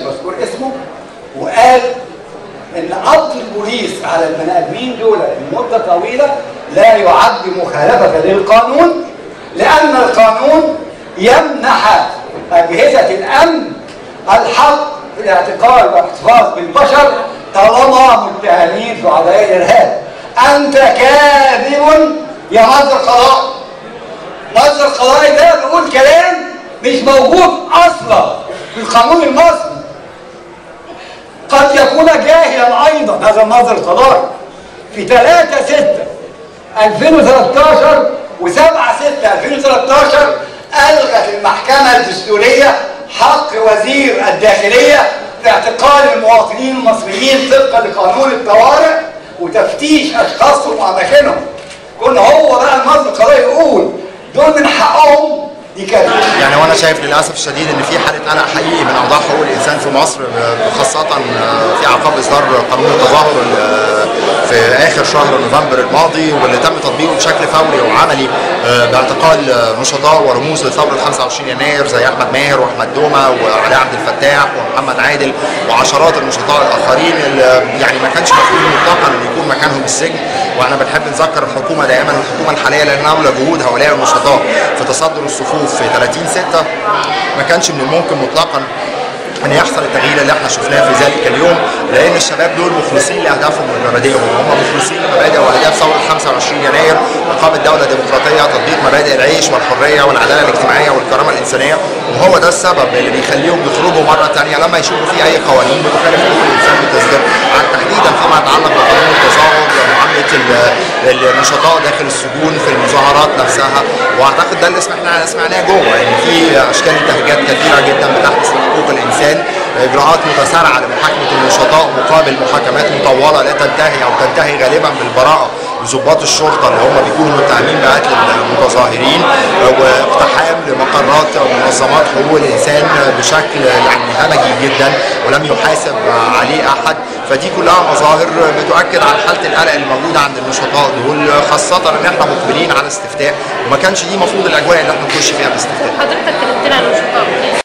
مذكور اسمه وقال إن قبض البوليس على البني آدمين دول لمدة طويلة لا يعد مخالفة للقانون لأن القانون يمنح أجهزة الأمن الحق في الاعتقال والاحتفاظ بالبشر طالما متهمين في قضايا الإرهاب. أنت كاذب يا مصدر قضاء مصدر قضائي ده بيقول كلام مش موجود أصلا في القانون المصري. قد يكون جاهلا أيضا هذا المصدر القضائي في 3 6 2013 و7 6 2013 الغت المحكمة الدستورية حق وزير الداخلية في اعتقال المواطنين المصريين طبقا لقانون الطوارئ. وتفتيش أشخاصهم وأماكنهم. كون هو بقى المصدر القضائي يقول دول من حقهم؟ دي كانت يعني وأنا شايف للأسف الشديد إن في حالة قلق حقيقي من أعضاء حقوق الإنسان في مصر خاصة في أعقاب إصدار قانون التظاهر في آخر شهر نوفمبر الماضي واللي تم تطبيقه بشكل فوري وعملي باعتقال نشطاء ورموز لثوره 25 يناير زي أحمد ماهر وأحمد دومه وعلاء عبد الفتاح ومحمد عادل وعشرات النشطاء الآخرين اللي يعني ما كانش مفروض مطلقا السجن وإحنا بنحب نذكر الحكومة دائما الحكومة الحالية لأن اولى جهود هؤلاء النشطاء في تصدر الصفوف في 30 6 ما كانش من الممكن مطلقا إن يحصل التغيير اللي إحنا شفناه في ذلك اليوم لأن الشباب دول مخلصين لأهدافهم ومبادئهم. هم مخلصين لمبادئ وأهداف ثورة 25 يناير اقامه دوله ديمقراطيه تطبيق مبادئ العيش والحرية والعدالة الاجتماعية والكرامة الإنسانية. وهو ده السبب اللي بيخليهم يخرجوا مرة ثانية لما يشوفوا في أي قوانين بتخالف حقوق الانسان بتصدر تحديدا فيما يتعلق التظاهر النشطاء داخل السجون في المظاهرات نفسها وأعتقد ده اللي سمعناه سمعناه جوه يعني في أشكال انتهاكات كثيرة جدا بتحدث لحقوق الإنسان إجراءات متسارعة لمحاكمة النشطاء مقابل محاكمات مطولة لا تنتهي أو تنتهي غالبا بالبراءة لضباط الشرطة اللي هم بيكونوا متهمين بقتل المتظاهرين واقتحام لمقرات منظمات حقوق الإنسان بشكل يعني همجي جدا ولم يحاسب عليه أحد. فدي كلها مظاهر بتؤكد على حالة القلق اللي موجودة عند النشطاء دول خاصة إن إحنا مقبلين على استفتاء وما كانش دي المفروض الأجواء اللي إحنا نخش فيها باستفتاء. حضرتك كلمتنا عن النشطاء